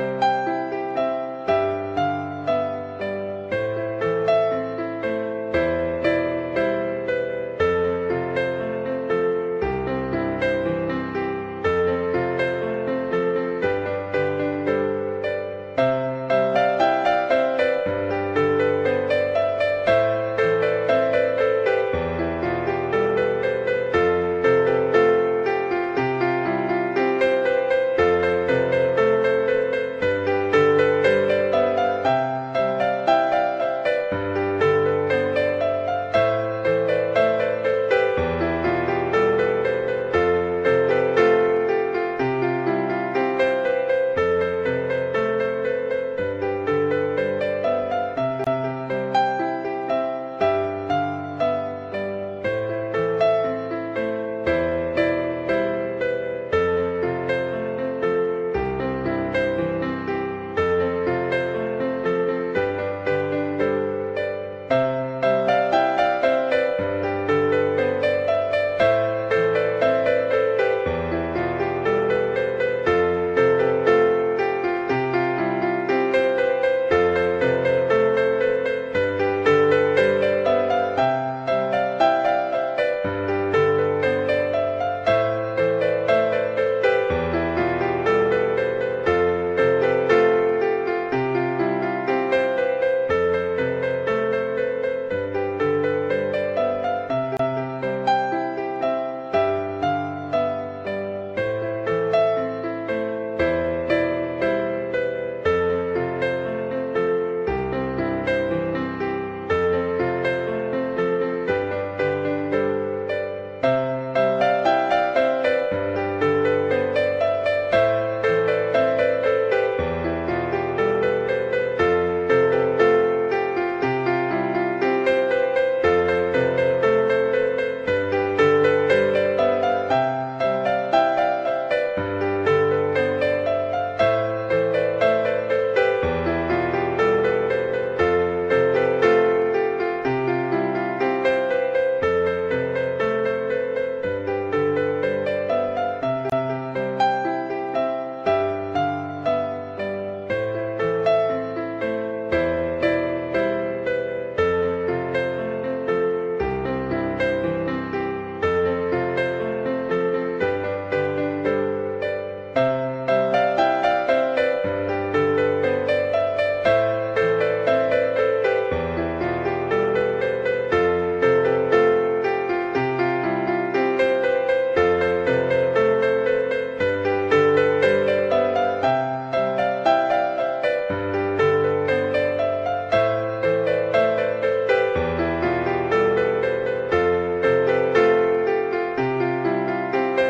you